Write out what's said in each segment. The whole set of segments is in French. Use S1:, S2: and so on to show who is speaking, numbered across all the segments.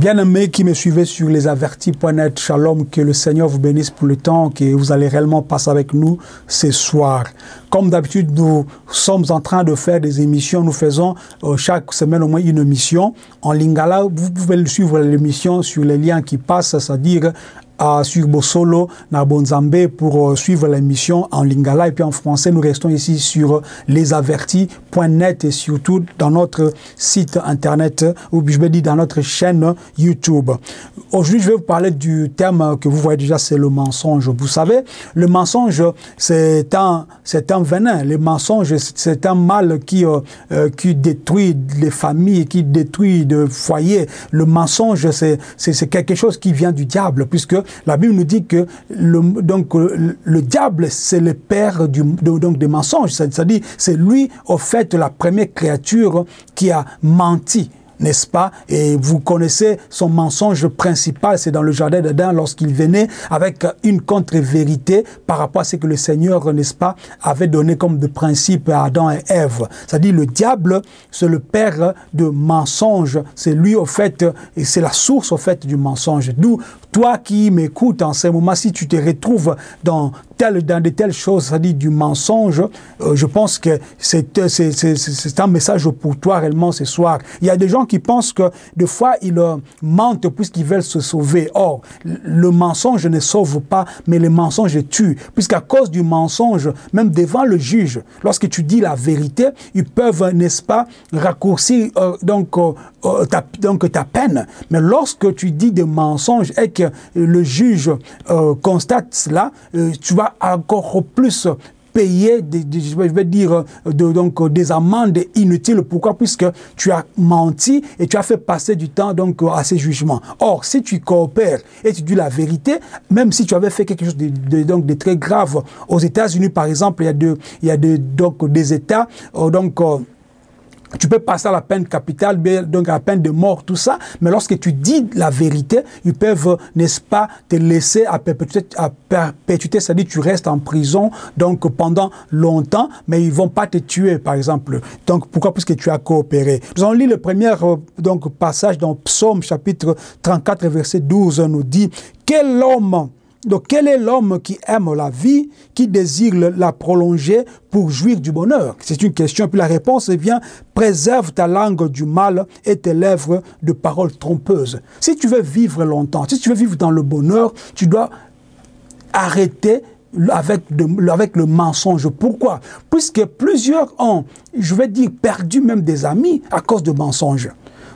S1: Bien-aimés qui me suivez sur les avertis.net, shalom, que le Seigneur vous bénisse pour le temps que vous allez réellement passer avec nous ce soir. Comme d'habitude, nous sommes en train de faire des émissions. Nous faisons euh, chaque semaine au moins une émission en lingala. Vous pouvez suivre l'émission sur les liens qui passent, c'est-à-dire à, sur Bosolo, Nabonzambe pour euh, suivre l'émission en lingala. Et puis en français, nous restons ici sur lesavertis.net et surtout dans notre site internet, ou je vais dire dans notre chaîne YouTube. Aujourd'hui, je vais vous parler du thème que vous voyez déjà, c'est le mensonge. Vous savez, le mensonge, c'est un, c'est un venin. Le mensonge, c'est un mal qui, euh, euh, qui détruit les familles, qui détruit des foyers. Le mensonge, c'est, c'est, quelque chose qui vient du diable, puisque la Bible nous dit que le, donc, le diable, c'est le père donc, des mensonges. C'est-à-dire, c'est lui, au fait, la première créature qui a menti n'est-ce pas? Et vous connaissez son mensonge principal, c'est dans le jardin d'Adam lorsqu'il venait avec une contre-vérité par rapport à ce que le Seigneur, n'est-ce pas, avait donné comme de principe à Adam et Ève. C'est-à-dire le diable, c'est le père de mensonge, c'est lui au fait, et c'est la source au fait du mensonge. D'où toi qui m'écoutes en ce moment, si tu te retrouves dans, tel, dans de telles choses, c'est-à-dire du mensonge, euh, je pense que c'est un message pour toi réellement ce soir. Il y a des gens qui pensent que des fois ils euh, mentent puisqu'ils veulent se sauver. Or, le mensonge ne sauve pas, mais le mensonge tue. Puisqu'à cause du mensonge, même devant le juge, lorsque tu dis la vérité, ils peuvent, n'est-ce pas, raccourcir euh, donc, ta, donc ta peine. Mais lorsque tu dis des mensonges et que le juge euh, constate cela, euh, tu vas encore plus payer des, je dire de, donc des amendes inutiles. Pourquoi? Puisque tu as menti et tu as fait passer du temps donc à ces jugements. Or si tu coopères et tu dis la vérité même si tu avais fait quelque chose de, donc de très grave aux États-Unis par exemple il y a donc des États euh, donc tu peux passer à la peine capitale, donc à la peine de mort, tout ça, mais lorsque tu dis la vérité, ils peuvent, n'est-ce pas, te laisser à perpétuité, à perpétuité c'est-à-dire tu restes en prison donc pendant longtemps, mais ils vont pas te tuer, par exemple. Donc pourquoi? Puisque tu as coopéré. Nous allons lire le premier euh, donc, passage dans Psaume chapitre 34, verset 12, nous dit, quel homme donc, quel est l'homme qui aime la vie, qui désire la prolonger pour jouir du bonheur? C'est une question. Puis la réponse vient préserve ta langue du mal et tes lèvres de paroles trompeuses. Si tu veux vivre longtemps, si tu veux vivre dans le bonheur, tu dois arrêter avec, avec le mensonge. Pourquoi? Puisque plusieurs ont, je vais dire, perdu même des amis à cause de mensonges.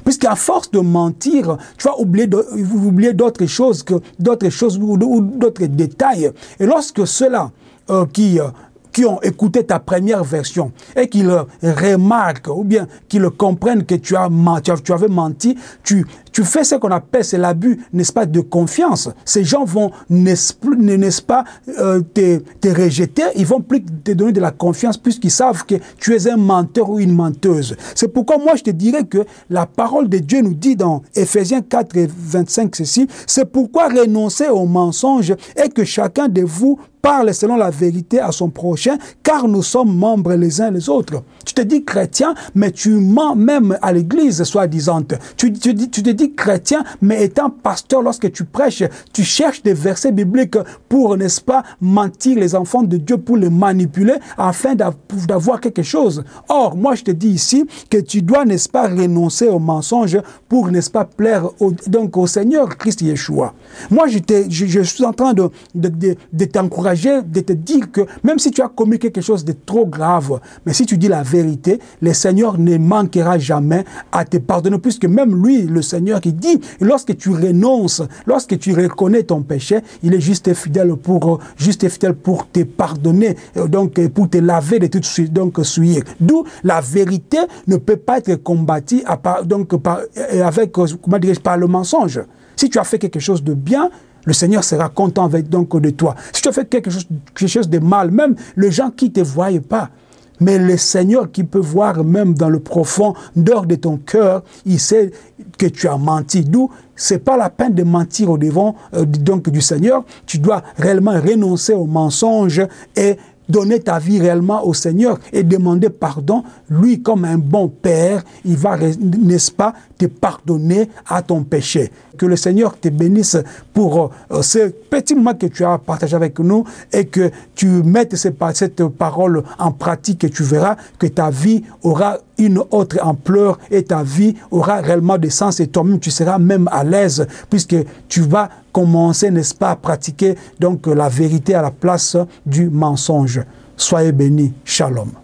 S1: Puisqu'à force de mentir, tu vas oublier, d'autres choses, d'autres ou, d'autres détails. Et lorsque ceux-là euh, qui, euh, qui ont écouté ta première version et qu'ils remarquent ou bien qu'ils comprennent que tu as tu avais menti, tu, tu fais ce qu'on appelle, c'est l'abus, n'est-ce pas, de confiance. Ces gens vont, n'est-ce pas, euh, te, te, rejeter, ils vont plus te donner de la confiance puisqu'ils savent que tu es un menteur ou une menteuse. C'est pourquoi moi je te dirais que la parole de Dieu nous dit dans Ephésiens 4 et 25 ceci, c'est pourquoi renoncer au mensonge et que chacun de vous parle selon la vérité à son prochain, car nous sommes membres les uns les autres. Tu te dis chrétien, mais tu mens même à l'église, soi-disant. Tu, tu, tu, te dis chrétien, mais étant pasteur, lorsque tu prêches, tu cherches des versets bibliques pour, n'est-ce pas, mentir les enfants de Dieu, pour les manipuler, afin d'avoir quelque chose. Or, moi, je te dis ici que tu dois, n'est-ce pas, renoncer au mensonge pour, n'est-ce pas, plaire au, donc au Seigneur Christ Yeshua. Moi, je, je, suis en train de, de, de t'encourager de te dire que même si tu as commis quelque chose de trop grave, mais si tu dis la vérité, le Seigneur ne manquera jamais à te pardonner, puisque même lui, le Seigneur qui dit, lorsque tu renonces, lorsque tu reconnais ton péché, il est juste et fidèle pour, te pardonner, donc pour te laver de toute donc souiller. D'où la vérité ne peut pas être combattue par, avec, comment dirais par le mensonge. Si tu as fait quelque chose de bien, le Seigneur sera content donc de toi. Si tu as fait quelque chose, quelque chose de mal, même les gens qui ne te voient pas, mais le Seigneur qui peut voir même dans le profond dehors de ton cœur, il sait que tu as menti. D'où c'est pas la peine de mentir au devant euh, donc du Seigneur. Tu dois réellement renoncer au mensonge et donner ta vie réellement au Seigneur et demander pardon, lui, comme un bon Père, il va, n'est-ce pas, te pardonner à ton péché. Que le Seigneur te bénisse pour euh, ce petit moment que tu as partagé avec nous et que tu mettes cette parole en pratique et tu verras que ta vie aura une autre ampleur et ta vie aura réellement de sens et toi-même tu seras même à l'aise puisque tu vas commencer, n'est-ce pas, à pratiquer donc la vérité à la place du mensonge. Soyez bénis. Shalom.